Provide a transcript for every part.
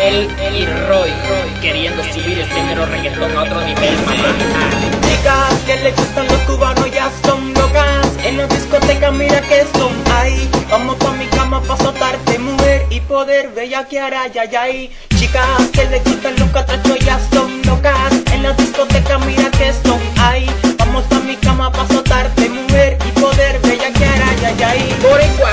él, y Roy, queriendo subir el género reggaetón a otro nivel, mamá. Chicas que le gustan los cubanos ya son locas. En la discoteca mira que son ahí. Vamos pa' mi cama pa' soltarte mujer y poder bellaquear ay ay. Chicas que le gustan los catrachos ya son locas. En la discoteca mira que son ahí. Vamos pa' mi cama pa' soltarte mujer y poder bellaquear ay ay ay. Boricua,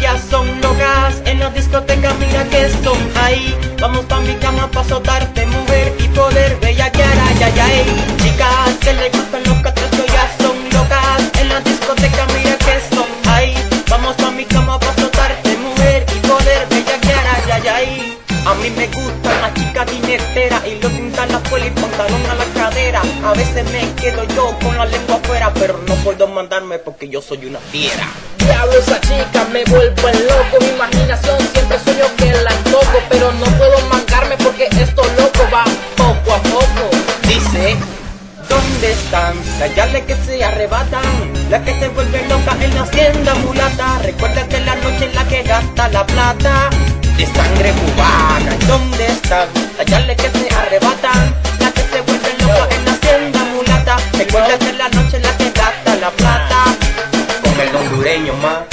ya son locas En la discoteca mira que son ahí. Vamos pa' mi cama pa' soltarte mujer y poder bellaquear ay ay ay. Chicas que le gustan los catrachos ya son locas. En la discoteca mira que son ahí. Vamos pa' mi cama pa' soltarte mujer y poder bellaquear ay ay ay. A mí me gustan las chicas dineteras y los pintan la puela y pantalón a la cadera. A veces me quedo yo con la lengua afuera, pero no puedo mandarme porque yo soy una fiera. Diablo, esa chica me vuelve loco. Mi imaginación siempre sueño que la toco, pero no puedo mangarme porque esto loco va poco a poco. Dice, ¿dónde están las yales que se arrebatan? Las que se vuelven locas en la hacienda mulata. Recuerda que la noche es la que gasta la plata de sangre cubana. ¿Dónde están las yales que se arrebatan? Las que se vuelven locas en la hacienda mulata. Recuerda que la 诶有吗